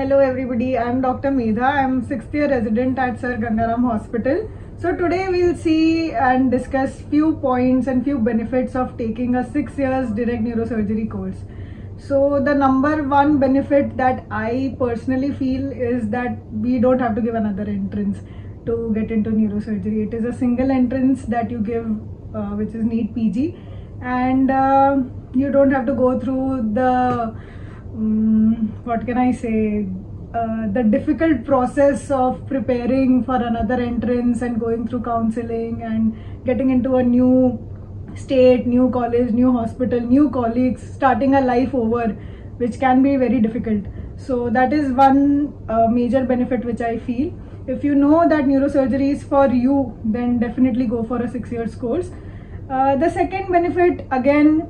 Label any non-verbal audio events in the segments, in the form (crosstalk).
Hello everybody, I'm Dr. Medha. I'm sixth year resident at Sir Gangaram Hospital. So today we'll see and discuss few points and few benefits of taking a six years direct neurosurgery course. So the number one benefit that I personally feel is that we don't have to give another entrance to get into neurosurgery. It is a single entrance that you give, uh, which is NEET PG, and uh, you don't have to go through the um, what can I say uh, the difficult process of preparing for another entrance and going through counseling and getting into a new state, new college, new hospital, new colleagues, starting a life over, which can be very difficult. So that is one uh, major benefit which I feel. If you know that neurosurgery is for you, then definitely go for a six years course. Uh, the second benefit again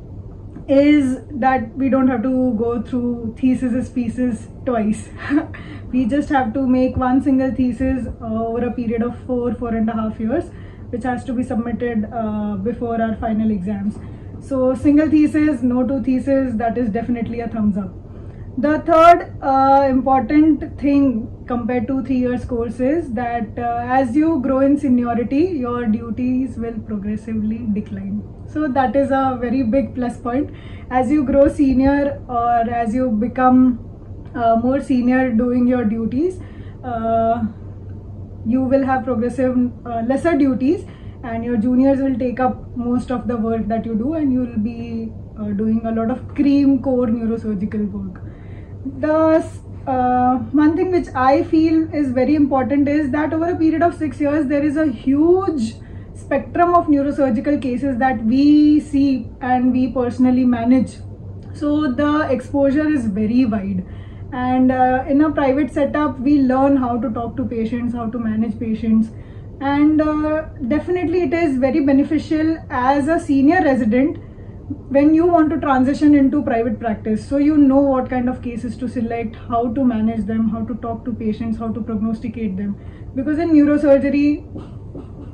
is that we don't have to go through thesis pieces twice. (laughs) we just have to make one single thesis uh, over a period of four, four and a half years, which has to be submitted uh, before our final exams. So single thesis, no two thesis, that is definitely a thumbs up. The third uh, important thing compared to three years course is that uh, as you grow in seniority, your duties will progressively decline. So that is a very big plus point. As you grow senior or as you become uh, more senior doing your duties, uh, you will have progressive uh, lesser duties and your juniors will take up most of the work that you do and you will be uh, doing a lot of cream core neurosurgical work the uh, one thing which I feel is very important is that over a period of six years, there is a huge spectrum of neurosurgical cases that we see and we personally manage. So the exposure is very wide. And uh, in a private setup, we learn how to talk to patients, how to manage patients. And uh, definitely it is very beneficial as a senior resident when you want to transition into private practice. So you know what kind of cases to select how to manage them how to talk to patients how to prognosticate them. Because in neurosurgery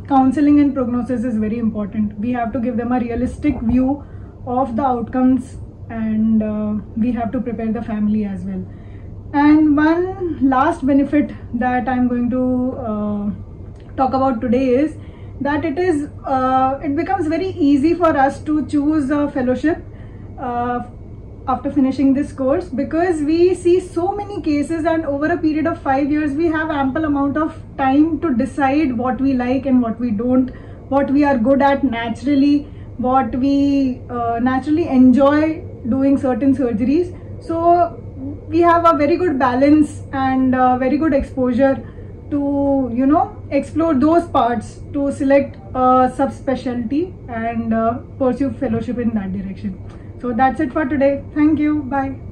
counseling and prognosis is very important. We have to give them a realistic view of the outcomes and uh, we have to prepare the family as well. And one last benefit that i'm going to uh, talk about today is that it is uh, it becomes very easy for us to choose a fellowship uh, after finishing this course because we see so many cases and over a period of five years we have ample amount of time to decide what we like and what we don't what we are good at naturally what we uh, naturally enjoy doing certain surgeries. So we have a very good balance and very good exposure to you know explore those parts to select a subspecialty and uh, pursue fellowship in that direction. So that's it for today. Thank you. Bye